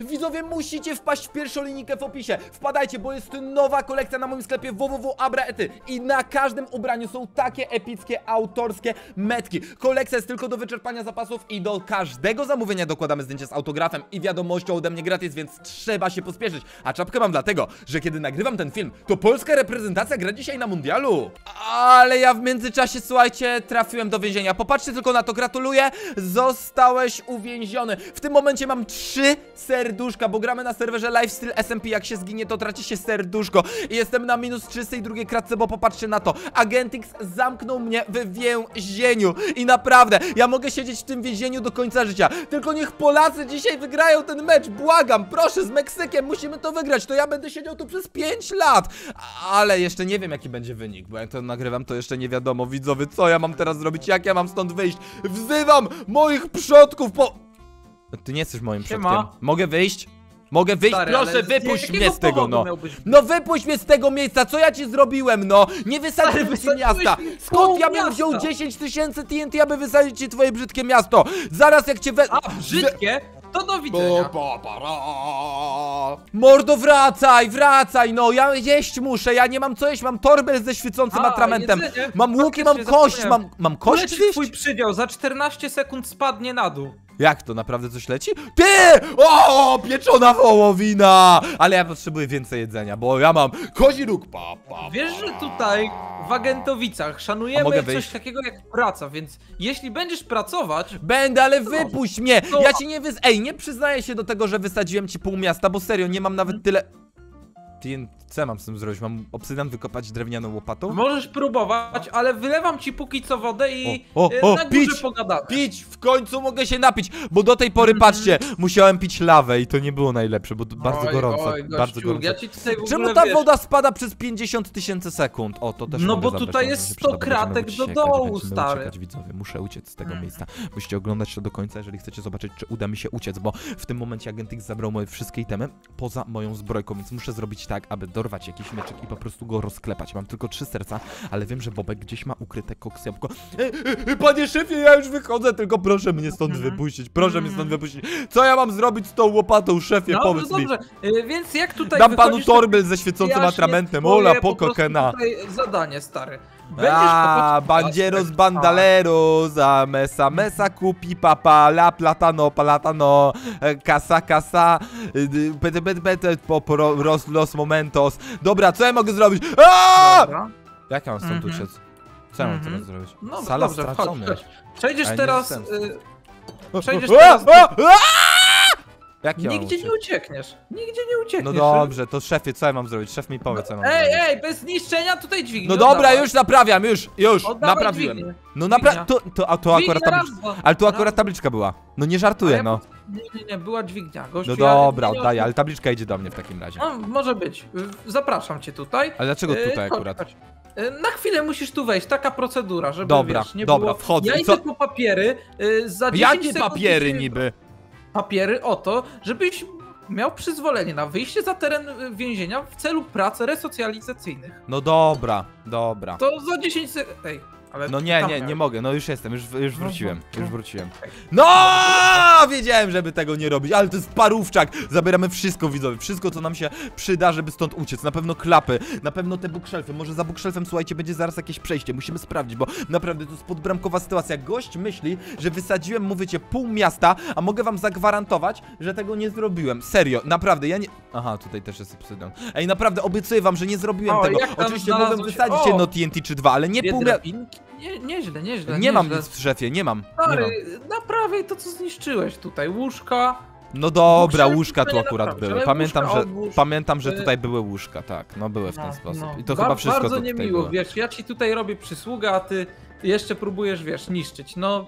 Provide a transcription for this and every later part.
Widzowie, musicie wpaść w pierwszą linijkę w opisie. Wpadajcie, bo jest nowa kolekcja na moim sklepie www.abraety i na każdym ubraniu są takie epickie, autorskie metki. Kolekcja jest tylko do wyczerpania zapasów i do każdego zamówienia dokładamy zdjęcie z autografem i wiadomością ode mnie gratis, więc trzeba się pospieszyć. A czapkę mam dlatego, że kiedy nagrywam ten film, to polska reprezentacja gra dzisiaj na mundialu. Ale ja w międzyczasie, słuchajcie, trafiłem do więzienia. Popatrzcie tylko na to, gratuluję. Zostałeś uwięziony. W tym momencie mam trzy serduszka, bo gramy na serwerze Lifestyle SMP. Jak się zginie, to traci się serduszko. I jestem na minus 32 kratce, bo popatrzcie na to. Agentix zamknął mnie w więzieniu. I naprawdę, ja mogę siedzieć w tym więzieniu do końca życia. Tylko niech Polacy dzisiaj wygrają ten mecz. Błagam, proszę, z Meksykiem musimy to wygrać. To ja będę siedział tu przez 5 lat. Ale jeszcze nie wiem, jaki będzie wynik, bo jak to nagrywam, to jeszcze nie wiadomo. Widzowie, co ja mam teraz zrobić? Jak ja mam stąd wyjść? Wzywam moich przodków po... Ty nie jesteś moim Siema. przodkiem. Mogę wyjść? Mogę wyjść? Stary, Proszę, ale z wypuść jakiego mnie z tego, powodu no. miałbyś- No wypuść mnie z tego miejsca, co ja ci zrobiłem, no? Nie wysadziłem ci wysadziłeś miasta. mi Skąd pół ja bym miasta. wziął 10 tysięcy TNT, aby wysadzić ci twoje brzydkie miasto? Zaraz jak cię we... A, brzydkie? To do widzenia. Mordo, wracaj, wracaj, no, ja jeść muszę, ja nie mam co jeść, mam torbę ze świecącym A, atramentem. jedzenie? Mam łuki, mam Faktycznie kość, mam, zapomniałem. mam kość zjeść? twój przydział, za 14 sekund spadnie na dół. Jak to, naprawdę coś leci? Ty! O, pieczona wołowina! Ale ja potrzebuję więcej jedzenia, bo ja mam kozi róg, pa, pa, Wiesz, że pa. tutaj w Agentowicach szanujemy coś takiego jak praca, więc jeśli będziesz pracować, Będę, ale wypuść mnie! No. Ja ci nie wys... Ej, nie przyznaję się do tego, że wysadziłem ci pół miasta, bo serio, nie mam nawet tyle... Co ja mam z tym zrobić? Mam obsydian wykopać drewnianą łopatą? możesz próbować, ale wylewam ci póki co wodę i O, o, e, o, na górze pić! pogadamy. Pić! W końcu mogę się napić! Bo do tej pory, patrzcie, musiałem pić lawę i to nie było najlepsze, bo bardzo Oj, gorąco, oj, bardzo gościu, gorąco. Ja ci tutaj w Czemu ogóle, ta wiesz, woda spada przez 50 tysięcy sekund? O, to też No bo zabrać, tutaj jest się 100 przyda, bo będziemy kratek do dołu, stary. Uciekać, widzowie, muszę uciec z tego miejsca. Musicie oglądać to do końca, jeżeli chcecie zobaczyć, czy uda mi się uciec, bo w tym momencie agent X zabrał moje wszystkie itemy poza moją zbrojką, więc muszę zrobić tak, aby dorwać jakiś mieczek i po prostu go rozklepać. Mam tylko trzy serca, ale wiem, że Bobek gdzieś ma ukryte koks jabłko. E, e, e, Panie szefie, ja już wychodzę, tylko proszę mnie stąd Mhm. wypuścić, proszę mnie stąd wypuścić. Co ja mam zrobić z tą łopatą, szefie, Dobrze, powiedz mi. dobrze. E, Więc jak tutaj Dam panu torbel ze świecącym atramentem, ola, po poko, prostu kena. tutaj zadanie, stary. Będziesz A, po bandzieros bandaleros, a mesa mesa kupi papa, la platano, palatano, e, casa casa, y, pete pete pete, popo, ros, los momentos. Dobra, co ja mogę zrobić? A! Dobra. Jak ja mam stąd Mhm. uciec? Co ja mam Mhm. teraz zrobić? No Sala dobrze, chodź, stracony. chodź. Przejdziesz teraz... y, Przejdziesz teraz... Jak ja mam Nigdzie uciec? nie uciekniesz. Nigdzie nie No uciekniesz. dobrze, to szefie, co ja mam zrobić? Szef mi powie, co ja mam Ej, zrobić. ej, bez zniszczenia tutaj dźwignię. No dobra, oddawaj. już naprawiam, już, już, Oddawaj naprawiłem. dźwignię. No napra... Dźwignia. To, to, a to akurat tabliczka. raz, dwa. Ale tu akurat tabliczka była. No nie żartuję, Ale no. Nie, nie, nie, była dźwignia. Gościu, No ja dobra, nie- oddaję, ale tabliczka idzie do mnie w takim razie. No, może być. Zapraszam cię tutaj. Ale dlaczego Y, tutaj chodź, akurat? chodź. Y, Na chwilę musisz tu wejść, taka procedura, żeby Dobra, wiesz, nie dobra, było... wchodzę. Ja I idę co? po papiery, y, za 10 Jakie sekund papiery niby? Papiery o to, żebyś miał przyzwolenie na wyjście za teren y, więzienia w celu prac resocjalizacyjnych. No dobra, dobra. To za 10 sekund... Ej, ale No nie, nie, nie mogę, no już jestem, już, już wróciłem, już wróciłem. No, wiedziałem, żeby tego nie robić, ale to jest parówczak. Zabieramy wszystko, widzowie, wszystko, co nam się przyda, żeby stąd uciec. Na pewno klapy, na pewno te bookshelfy. Może za bookshelfem, słuchajcie, będzie zaraz jakieś przejście. Musimy sprawdzić, bo naprawdę to jest podbramkowa sytuacja. Gość myśli, że wysadziłem, mówicie, pół miasta, a mogę wam zagwarantować, że tego nie zrobiłem. Serio, naprawdę, ja nie... Aha, tutaj też jest obsydian. Ej, naprawdę, obiecuję wam, że nie zrobiłem O, tego. Oczywiście mogłem wysadzić O! jedno TNT czy dwa, ale nie pół miasta. drabinki? Nie, nieźle, nieźle. Nie mam nic w szefie, nie mam. Nie Stary, mam. naprawiaj to, co zniszczyłeś tutaj. Łóżka. No dobra, łóżka tu akurat były. Pamiętam, łóżka że, pamiętam, że Y- tutaj były łóżka, tak. No były w ten No, sposób. no. I to Ba- chyba wszystko, Bardzo niemiło, wiesz, ja ci tutaj robię przysługę, a ty jeszcze próbujesz, wiesz, niszczyć. No,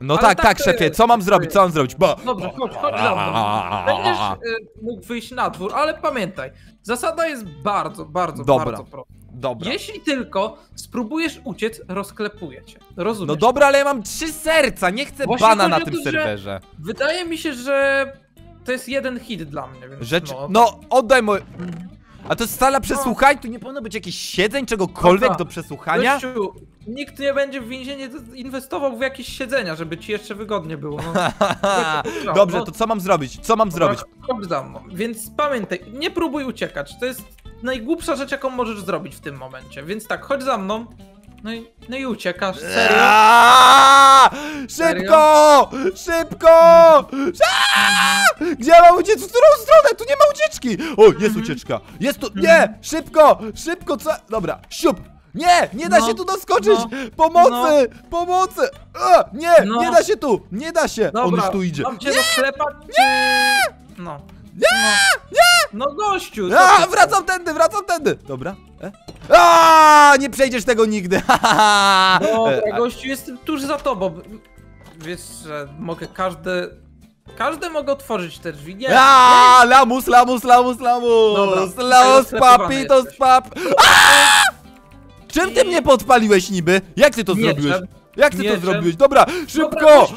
No tak, tak tak, szefie, co mam zrobić, co mam zrobić? Bo... dobrze, chodź, chodź za mną. Będziesz y, mógł wyjść na dwór, ale pamiętaj, zasada jest bardzo, bardzo, Dobra. bardzo prosta. Dobra. Jeśli tylko spróbujesz uciec, rozklepuję cię. Rozumiesz? No dobra, ale ja mam trzy serca, nie chcę Właśnie bana na tym to, serwerze. Wydaje mi się, że to jest jeden hit dla mnie, więc Rzecz... no. No, oddaj moje... A to jest sala przesłuchań? Tu nie powinno być jakichś siedzeń, czegokolwiek Dobra. do przesłuchania? Gościu, nikt nie będzie w więzienie inwestował w jakieś siedzenia, żeby ci jeszcze wygodnie było. No. Dobrze, no. to co mam zrobić? Co mam zrobić? Chodź za mną. Więc pamiętaj, nie próbuj uciekać. To jest najgłupsza rzecz, jaką możesz zrobić w tym momencie. Więc tak, chodź za mną. No i, no i uciekasz, serio? Aaaa! Szybko! Szybko! Aaaa! Gdzie ja mam uciec? W którą stronę? Tu nie ma ucieczki! O, jest Mhm. ucieczka! Jest tu! Nie! Szybko! Szybko! Co? Dobra, siup! Nie! Nie da No, się tu doskoczyć! no, Pomocy! Pomocy! A, nie! No. Nie da się tu! Nie da się! On Dobra, już tu idzie. cię rozklepać, czy... No. Nie! Nie! No gościu! A, wracam tędy, wracam tędy! Dobra. E? Nie przejdziesz tego nigdy! E, Dobra, gościu, jestem tuż za tobą. Wiesz, że mogę każde... Każde mogę otworzyć te drzwi. Nie, A, lamus, lamus, lamus, lamus! Dobra, rozklepywany papitos, pap... Czym ty mnie podpaliłeś niby? Jak ty to zrobiłeś? Jak ty to zrobiłeś? Dobra, szybko!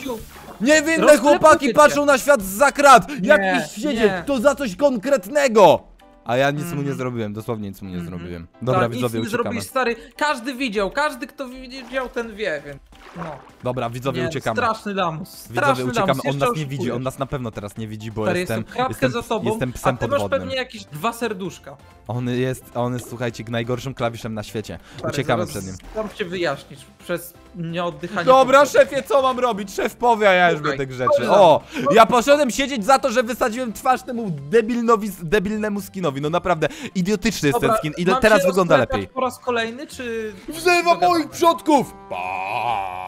Niewinne chłopaki patrzą na świat za krat! Jak siedzieć? nie. To za coś konkretnego! A ja nic mu nie Mhm. zrobiłem, dosłownie nic mu nie Mhm. zrobiłem. Dobra, tak, widzowie, nic nie uciekamy. zrobisz, stary. Każdy widział, każdy kto widział, ten wie, więc... No. Dobra, widzowie, Nie, uciekamy. Straszny lamus. Straszny Widzowie, uciekamy. lamus. On nas nie widzi, on nas na pewno teraz nie widzi, bo Stary, jestem, jestem za tobą, jestem a psem ty masz podwodnym. pewnie jakieś dwa serduszka. On jest, on jest, słuchajcie, najgorszym klawiszem na świecie. Stary, Uciekamy przed nim. Tam cię wyjaśnisz przez nieoddychanie. Dobra, szefie, co mam robić? Szef powie, a ja już będę grzeczny. chodź O, ja poszedłem siedzieć za to, że wysadziłem twarz temu debilnowi, debilnemu skinowi. No naprawdę, idiotyczny jest ten skin. Mam teraz się wygląda lepiej. po raz kolejny, czy... Dogadamy. moich przodków! Pa!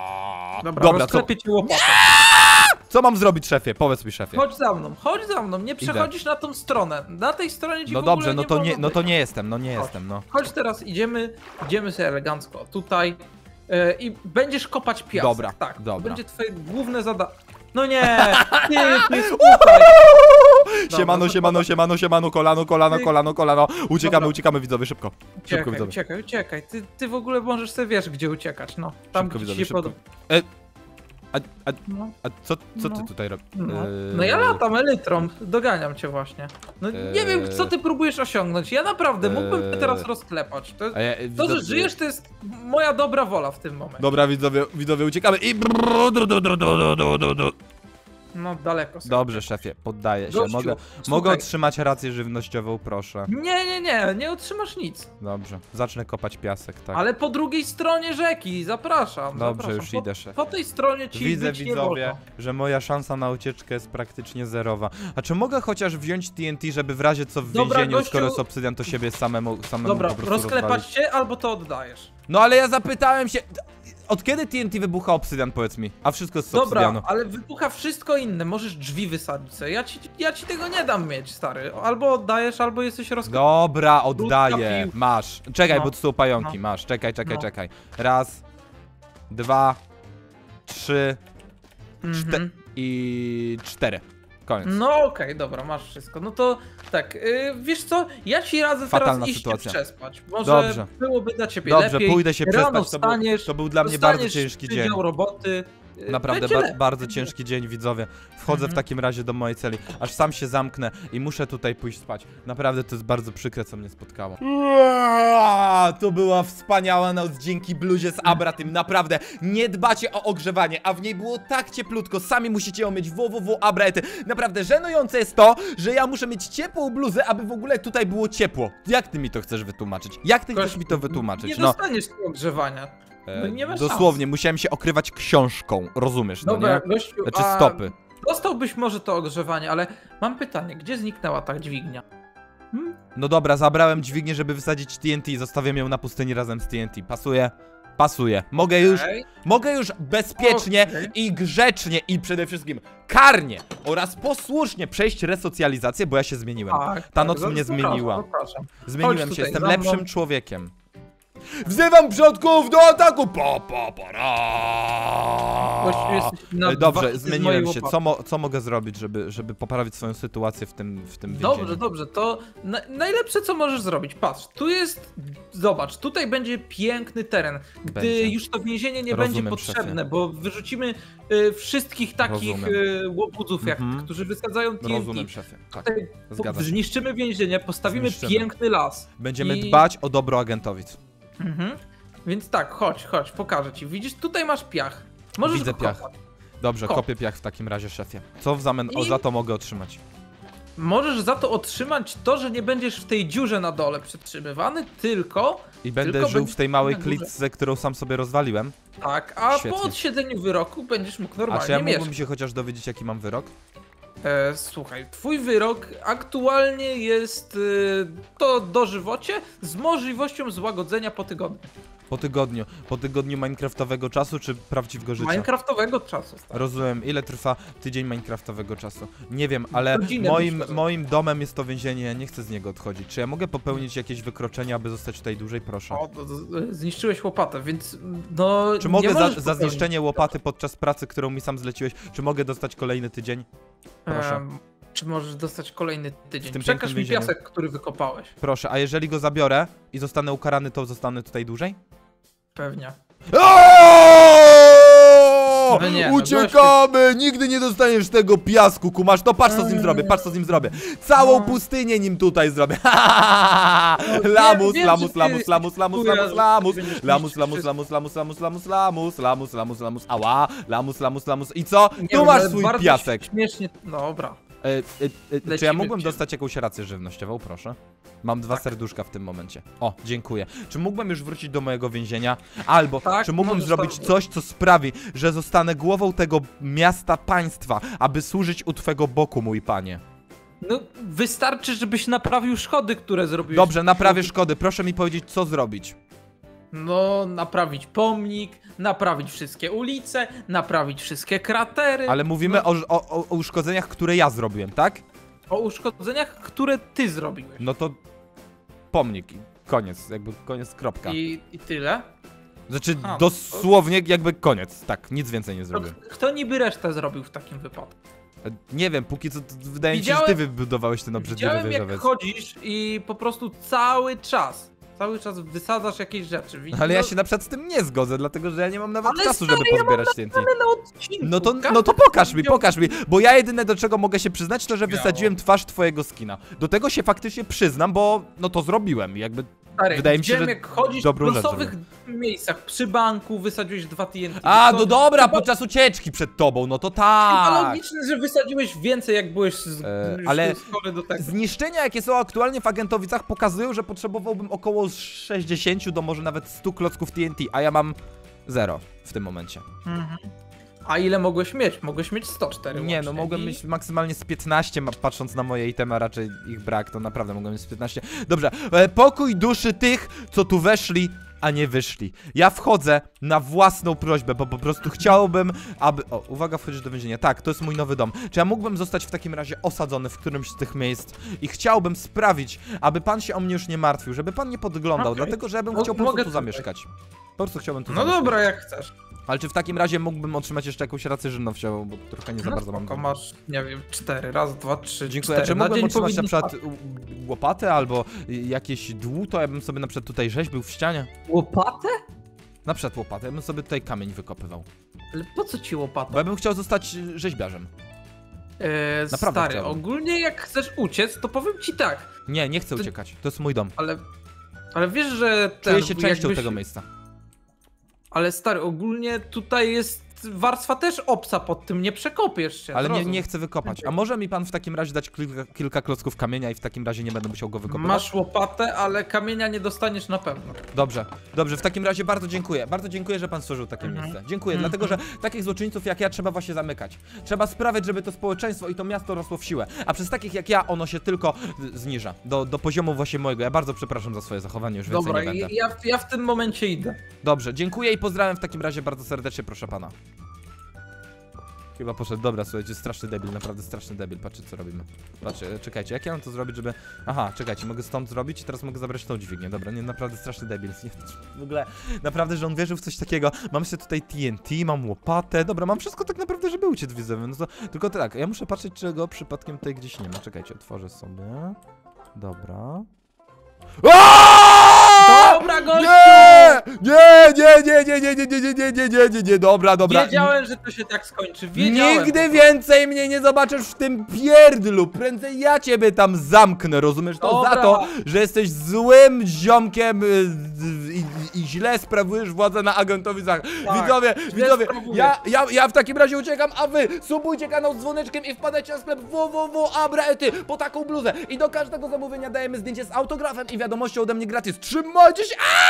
Dobra, Dobra, co, cię łopatą. co mam zrobić, szefie? Powiedz mi, szefie. Chodź za mną, chodź za mną, nie przechodzisz na tą stronę. Na tej stronie ci No dobrze, no nie to nie, no to nie jestem, no nie Chodź. jestem, no. Chodź teraz, idziemy, idziemy sobie elegancko tutaj e, i będziesz kopać piasek. Dobra, tak. to dobra. będzie twoje główne zadanie. No nie, ty, ty. Siemano, to siemano, dobra. siemano, siemano, kolano, kolano, kolano, kolano. Uciekamy, uciekamy, widzowie, szybko. Szybko, Uciekaj, widzowie. uciekaj, uciekaj. Ty, ty w ogóle możesz sobie wiesz, gdzie uciekać, no. Tam, Szybko, gdzie widzowie, ci się szybko. podoba. E, a, a, No, a co, co ty No. tutaj robisz? no. Eee, no ja latam elytrą, doganiam cię właśnie. No nie wiem, co ty próbujesz osiągnąć. Ja naprawdę mógłbym cię teraz rozklepać. To, to, że żyjesz, to jest moja dobra wola w tym momencie. Dobra, widzowie, widzowie, uciekamy i... No daleko sobie. Dobrze, szefie, poddaję się. Gościu, Mogę, mogę otrzymać rację żywnościową, proszę. Nie, nie, nie, nie otrzymasz nic. Dobrze, zacznę kopać piasek, tak. Ale po drugiej stronie rzeki, zapraszam. Dobrze, zapraszam. już po, idę, szef. Po tej stronie ci Widzę, widzowie, że moja szansa na ucieczkę jest praktycznie zerowa. A czy mogę chociaż wziąć TNT, żeby w razie co w Dobra, więzieniu, gościu. skoro jest obsydian, to siebie samemu, samemu Dobra, po prostu rozklepać rozwalić? cię albo to oddajesz. No ale ja zapytałem się... Od kiedy TNT wybucha obsydian, powiedz mi? A wszystko jest z Dobra, obsydianu. ale wybucha wszystko inne. Możesz drzwi wysadzić sobie. Ja ci, ja ci tego nie dam mieć, stary. Albo oddajesz, albo jesteś rozklepany. Dobra, oddaję. Masz. Czekaj, No. bo tu są pająki. No. Masz. Czekaj, czekaj, No. czekaj. Raz, dwa, trzy Mhm. i cztery. Koniec. No okej, dobra, masz wszystko. No to tak, yy, wiesz co? Ja ci radzę Fatalna teraz iść sytuacja. się przespać. Może Dobrze. byłoby dla ciebie Dobrze, lepiej. pójdę się Rano przespać. To był, to był dla mnie bardzo ciężki dzień. roboty. Yy, Naprawdę ba bardzo ciężki dzień, widzowie. Wchodzę w Mhm. takim razie do mojej celi, aż sam się zamknę i muszę tutaj pójść spać. Naprawdę to jest bardzo przykre, co mnie spotkało. Uaa, To była wspaniała noc dzięki bluzie z Abratym. Naprawdę nie dbacie o ogrzewanie, a w niej było tak cieplutko. Sami musicie ją mieć www.abraety. Naprawdę żenujące jest to, że ja muszę mieć ciepłą bluzę, aby w ogóle tutaj było ciepło. Jak ty mi to chcesz wytłumaczyć? Jak ty chcesz mi to wytłumaczyć? Nie No, dostaniesz ogrzewania. E, no dosłownie, musiałem się okrywać książką, rozumiesz, no Dobra, nie? gościu, Znaczy stopy. Dostałbyś może to ogrzewanie, ale mam pytanie, gdzie zniknęła ta dźwignia? Hmm? No dobra, zabrałem dźwignię, żeby wysadzić TNT i zostawiam ją na pustyni razem z TNT. Pasuje? Pasuje. Mogę już, mogę już bezpiecznie Okej. i grzecznie i przede wszystkim karnie oraz posłusznie przejść resocjalizację, bo ja się zmieniłem. Tak, Ta tak, noc mnie zmieniła. Zmieniłem chodź się, tutaj jestem lepszym człowiekiem. Wzywam przodków do ataku! Pa, pa! Właściwie jesteś na E, Dobrze, zmieniłem się. Co, mo co mogę zrobić, żeby, żeby poprawić swoją sytuację w tym, w tym Dobrze, więzieniu? dobrze, to na, najlepsze co możesz zrobić, patrz, tu jest, zobacz, tutaj będzie piękny teren, gdy Będzie. już to więzienie nie Rozumiem, będzie potrzebne, bo wyrzucimy y, wszystkich takich y, łobudzów, jak, Mhm. którzy wysadzają TNT. Rozumiem, szefie. Tak, Tutaj zniszczymy więzienie, postawimy Zniszczymy. piękny las. Będziemy I- dbać o dobro agentowic. Mhm. Więc tak, chodź, chodź, pokażę ci. Widzisz, tutaj masz piach. Możesz Widzę piach. kopać. Dobrze, Kop. kopię piach w takim razie, szefie. Co w zamian o I- za to mogę otrzymać? Możesz za to otrzymać to, że nie będziesz w tej dziurze na dole przetrzymywany, tylko I będę Tylko żył w tej małej klitce, którą sam sobie rozwaliłem. tak, a Świetnie. po odsiedzeniu wyroku będziesz mógł A normalnie czy ja mieszkać. mógłbym się chociaż dowiedzieć, jaki mam wyrok? E, słuchaj, twój wyrok aktualnie jest e, to dożywocie z możliwością złagodzenia po tygodniu. Po tygodniu. Po tygodniu minecraftowego czasu, czy prawdziwego życia? Minecraftowego czasu. stary. Rozumiem, ile trwa tydzień minecraftowego czasu. Nie wiem, ale Godzinę moim, myślę, że- moim domem jest to więzienie, ja nie chcę z niego odchodzić. Czy ja mogę popełnić jakieś wykroczenia, aby zostać tutaj dłużej? Proszę. O, to- to- zniszczyłeś łopatę, więc no. Czy nie mogę za, możesz za popełnić. zniszczenie łopaty podczas pracy, którą mi sam zleciłeś, czy mogę dostać kolejny tydzień? Proszę. Em, czy możesz dostać kolejny tydzień? W tym Przekaż pięknym mi więzieniu. piasek, który wykopałeś. Proszę, a jeżeli go zabiorę i zostanę ukarany, to zostanę tutaj dłużej? Pewnie. No nie, no Uciekamy! Nigdy nie dostaniesz tego piasku, kumasz? To patrz co z nim zrobię, patrz co z nim zrobię. Całą No. pustynię nim tutaj zrobię. wiem, Lamus, wiem, lamus, lamus, lamus, lamus, lamus, lamus, lamus, lamus, lamus, lamus, lamus, lamus, lamus, lamus, lamus, lamus, ała, lamus, lamus, lamus. I co? Tu masz swój piasek. Śmiesznie. Dobra. E, e, e, czy ja mógłbym dostać jakąś rację żywnościową, proszę? Mam dwa Tak. serduszka w tym momencie. O, dziękuję. Czy mógłbym już wrócić do mojego więzienia? Albo Tak, czy mógłbym zrobić tam- coś, co sprawi, że zostanę głową tego miasta państwa, aby służyć u twego boku, mój panie? No, wystarczy, żebyś naprawił szkody, które zrobiłeś. Dobrze, naprawię szkody. Proszę mi powiedzieć, co zrobić. No, naprawić pomnik, naprawić wszystkie ulice, naprawić wszystkie kratery. Ale mówimy no, o, o, o uszkodzeniach, które ja zrobiłem, tak? o uszkodzeniach, które ty zrobiłeś. No to pomnik. i Koniec, jakby koniec, kropka. I, I tyle. Znaczy, A, no dosłownie jakby koniec. Tak, nic więcej nie zrobiłem. kto niby resztę zrobił w takim wypadku? Nie wiem, póki co wydaje mi się, że ty wybudowałeś ten obrzydliwy Widziałem jak wieżowiec. chodzisz i po prostu cały czas, cały czas wysadzasz jakieś rzeczy. Widzisz? Ale ja No, się na przykład z tym nie zgodzę, dlatego że ja nie mam nawet Ale czasu, stary, żeby ja pozbierać TNT. na odcinku. No to, no to pokaż mi, pokaż mi, bo ja jedyne do czego mogę się przyznać, to że wysadziłem twarz twojego skina. Do tego się faktycznie przyznam, bo no to zrobiłem, jakby... Stary, Wydaje mi się, że jak chodzisz w losowych miejscach, przy banku wysadziłeś dwa TNT. A, To no dobra, chyba- podczas ucieczki przed tobą, no to Chyba tak! logiczne, że wysadziłeś więcej, jak byłeś z, E, ale- do tego. Zniszczenia, jakie są aktualnie w Agentowicach, pokazują, że potrzebowałbym około 60 do może nawet 100 klocków TNT, a ja mam zero w tym momencie. Mhm. A ile mogłeś mieć? Mogłeś mieć 104 Nie, no mogłem I- mieć maksymalnie z 15, ma- patrząc na moje itemy, a raczej ich brak, to naprawdę mogłem mieć z 15. Dobrze, e, pokój duszy tych, co tu weszli, a nie wyszli. Ja wchodzę na własną prośbę, bo po prostu chciałbym, aby... O, uwaga, wchodzisz do więzienia. Tak, to jest mój nowy dom. Czy ja mógłbym zostać w takim razie osadzony w którymś z tych miejsc i chciałbym sprawić, aby pan się o mnie już nie martwił, żeby pan nie podglądał, Okej. dlatego że ja bym Mo- chciał po mogę prostu tu zamieszkać. Po prostu chciałbym tu No zamieszkać. dobra, jak chcesz. Ale czy w takim razie mógłbym otrzymać jeszcze jakąś rację żywnościową, bo trochę nie za No bardzo mam... spoko, masz, nie wiem, 4, raz, dwa, trzy, Dziękuję. cztery. Czy Na mógłbym dzień otrzymać na przykład łopatę albo jakieś dłuto, ja bym sobie na przykład tutaj rzeźbił w ścianie? Łopatę? Na przykład łopatę, ja bym sobie tutaj kamień wykopywał. Ale po co ci łopata? Bo ja bym chciał zostać rzeźbiarzem. E, Naprawdę stary, chciałbym. ogólnie jak chcesz uciec, to powiem ci tak, Nie, nie chcę To- uciekać. To jest mój dom. ale... Ale wiesz, że ten... Czuję się częścią jakbyś- tego miejsca. Ale stary, ogólnie tutaj jest warstwa też obca pod tym, nie przekopiesz się. Ale nie, nie chcę wykopać. A może mi pan w takim razie dać kilka, kilka klocków kamienia i w takim razie nie będę musiał go wykopywać? Masz łopatę, ale kamienia nie dostaniesz na pewno. Dobrze, dobrze, w takim razie bardzo dziękuję. Bardzo dziękuję, że pan stworzył takie Mhm. miejsce. Dziękuję, Mhm. dlatego że takich złoczyńców jak ja trzeba właśnie zamykać. Trzeba sprawiać, żeby to społeczeństwo i to miasto rosło w siłę. A przez takich jak ja ono się tylko y, zniża. Do, do poziomu właśnie mojego. Ja bardzo przepraszam za swoje zachowanie, już więcej Dobra, nie będę. i- ja, ja w tym momencie idę. Dobrze, dziękuję i pozdrawiam w takim razie bardzo serdecznie, proszę pana. Chyba poszedł, dobra, słuchajcie, straszny debil, naprawdę straszny debil, patrzcie co robimy. Patrzcie, czekajcie, jak ja mam to zrobić, żeby... Aha, czekajcie, mogę stąd zrobić i teraz mogę zabrać tą dźwignię, dobra, nie, naprawdę straszny debil. W ogóle, naprawdę, że on wierzył w coś takiego. Mam się tutaj TNT, mam łopatę, dobra, mam wszystko tak naprawdę, żeby uciec widzowie, no to... Tylko tak, ja muszę patrzeć, czy go przypadkiem tutaj gdzieś nie ma. Czekajcie, otworzę sobie. Dobra. Aaaa! Dobra, gościu! Nie! Nie, nie, nie, nie, nie, nie, nie, nie, nie, nie, nie, nie, dobra, dobra. Wiedziałem, że to się tak skończy. Wiedziałem. Nigdy więcej mnie nie zobaczysz w tym pierdlu. Prędzej ja ciebie tam zamknę, rozumiesz to? Dobra. Za to, że jesteś złym ziomkiem y, y, i, i źle sprawujesz władzę na agentowi Zach. Tak, widzowie, widzowie, sprawuję. ja, ja, ja w takim razie uciekam, a wy subujcie kanał z dzwoneczkiem i wpadajcie na sklep www.abraety po taką bluzę. I do każdego zamówienia dajemy zdjęcie z autografem i wiadomością ode mnie gratis. 我就是啊。